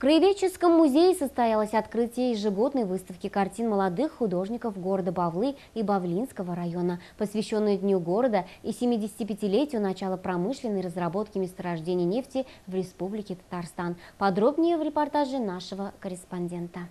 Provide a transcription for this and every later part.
Краеведческом музее состоялось открытие ежегодной выставки картин молодых художников города Бавлы и Бавлинского района, посвященной Дню города и 75-летию начала промышленной разработки месторождений нефти в Республике Татарстан. Подробнее в репортаже нашего корреспондента.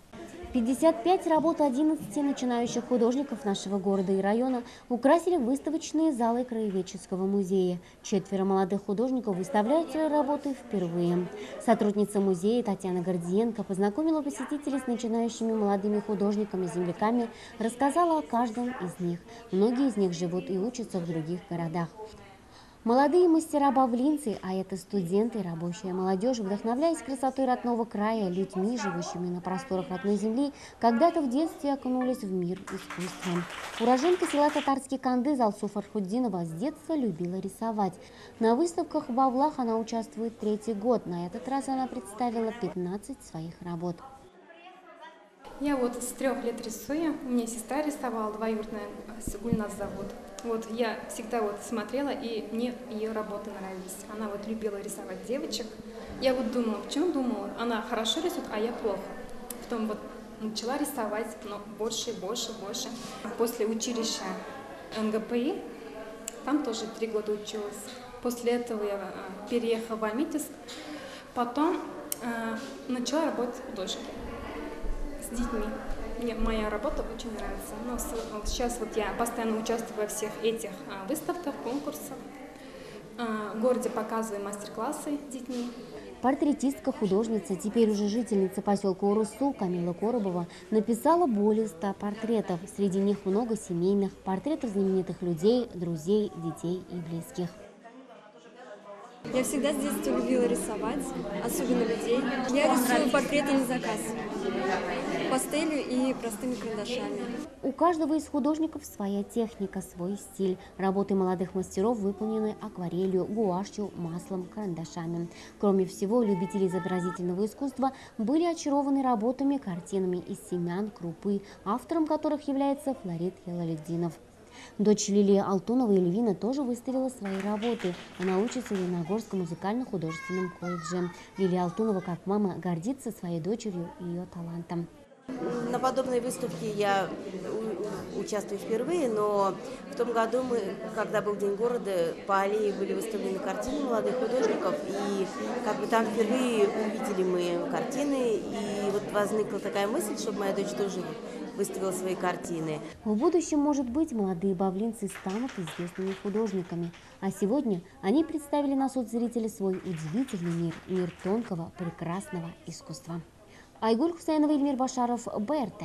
55 работ 11 начинающих художников нашего города и района украсили выставочные залы Краеведческого музея. Четверо молодых художников выставляют свои работы впервые. Сотрудница музея Татьяна Гордиенко познакомила посетителей с начинающими молодыми художниками-земляками, рассказала о каждом из них. Многие из них живут и учатся в других городах. Молодые мастера-бавлинцы, а это студенты и рабочая молодежь, вдохновляясь красотой родного края, людьми, живущими на просторах родной земли, когда-то в детстве окунулись в мир искусства. Уроженка села Татарский Канды Залсу Фархуддинова с детства любила рисовать. На выставках в Бавлах она участвует третий год. На этот раз она представила 15 своих работ. Я вот с трех лет рисую. У меня сестра рисовала, двоюродная, Гульнас зовут. Вот я всегда вот смотрела, и мне ее работы нравились. Она вот любила рисовать девочек. Я вот думала, почему думала, она хорошо рисует, а я плохо. Потом вот начала рисовать, но больше, больше, больше. После училища НГПИ, там тоже три года училась. После этого я э, переехала в Амитис, потом э, начала работать художником детьми. Мне моя работа очень нравится. Но ну, сейчас вот я постоянно участвую во всех этих а, выставках, конкурсах. А, в городе показываю мастер-классы с детьми. Портретистка, художница, теперь уже жительница поселка Урусу Камила Коробова написала более ста портретов. Среди них много семейных, портретов знаменитых людей, друзей, детей и близких. Я всегда с детства любила рисовать, особенно людей. Я рисую портреты на заказ, пастелью и простыми карандашами. У каждого из художников своя техника, свой стиль. Работы молодых мастеров выполнены акварелью, гуашью, маслом, карандашами. Кроме всего, любители изобразительного искусства были очарованы работами, картинами из семян, крупы, автором которых является Флорид Ялаледдинов. Дочь Лилии Алтуновой Эльвина тоже выставила свои работы. Она учится в Леногорском музыкально-художественном колледже. Лилия Алтунова, как мама, гордится своей дочерью и ее талантом. На подобной выставке я участвую впервые, но в том году мы, когда был День города, по аллее были выставлены картины молодых художников, и как бы там впервые увидели мы картины, и вот возникла такая мысль, чтобы моя дочь тоже выставила свои картины. В будущем, может быть, молодые бавлинцы станут известными художниками. А сегодня они представили на соцзрителя свой удивительный мир, мир тонкого, прекрасного искусства. Айгул Хусенова, Илмир Башаров, БРТ.